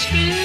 Nashville.